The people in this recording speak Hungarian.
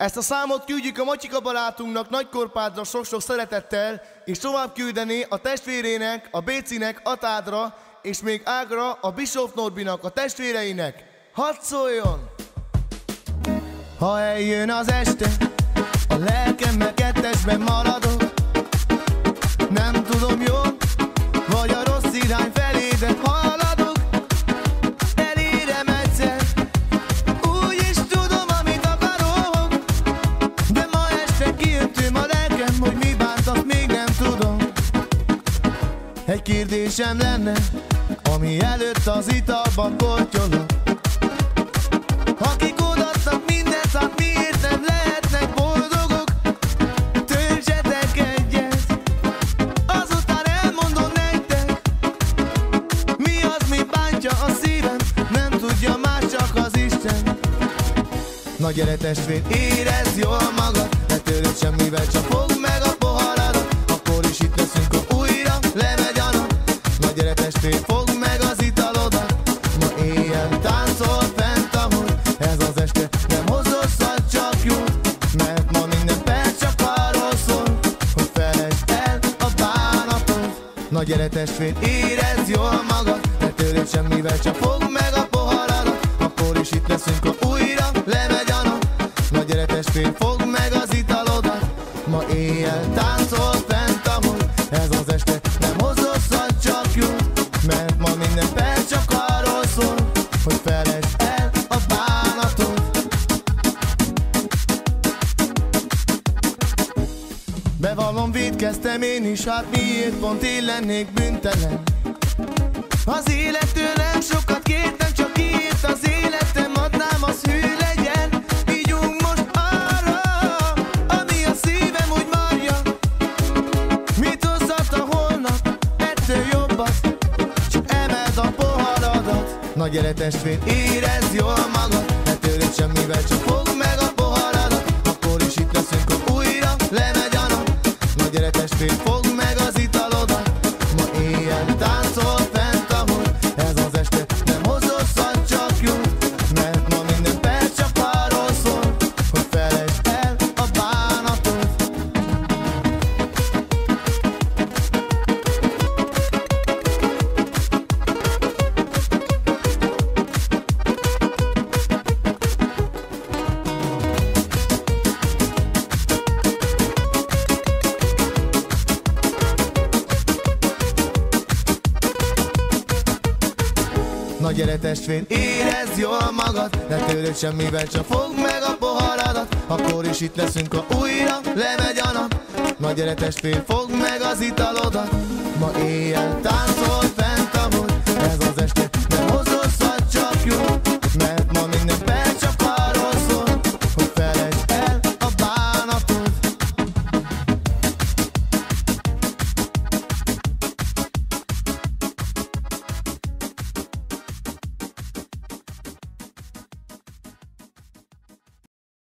Ezt a számot küldjük a Macsika barátunknak Nagykorpádra sok-sok szeretettel, és tovább küldeni a testvérének, a Bécinek, Atádra, és még Ágra, a Bischoff Norbinak, a testvéreinek. Hadd szóljon! Ha eljön az este, a lelkemmel kettesben maradok, kérdésem lenne, ami előtt az italban kortyolok. Akik odaadtak mindent, hát miért nem lehetnek boldogok? Töltsetek egyet, azután elmondom nektek, mi az, mi bántja a szívem, nem tudja más, csak az Isten. Na gyere testvér, érezd jól magad, ne törődj semmivel, csak fogd Na gyere testvér, érezd jól magad, ne törődj semmivel, csak fogd meg a poharadat, akkor is itt leszünk, ha újra lemegy a nap. Na gyere testvér, fogd meg az italodat, ma éjjel Bevallom, védkeztem én is, hát miért pont én lennék büntelen? Az élettől nem sokat kértem, csak kiért az életem, adnám, az hű legyen. Ígyunk most arra, ami a szívem úgy marja. Mit hozhat a holnap, ettől jobbat, csak emeld a poharadat. Na gyere testvér, érezd jól magad, ne törődj semmivel, csak fogd gyere Na gyere testvér, érezd jól magad Ne törődj semmivel, csak fogd meg a poharadat. Akkor is itt leszünk, ha újra lemegy a nap. Na gyere testvér, fogd meg az italodat. Ma éjjel